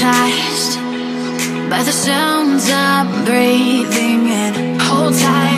Hypnotized by the sounds I'm breathing in. Hold tight,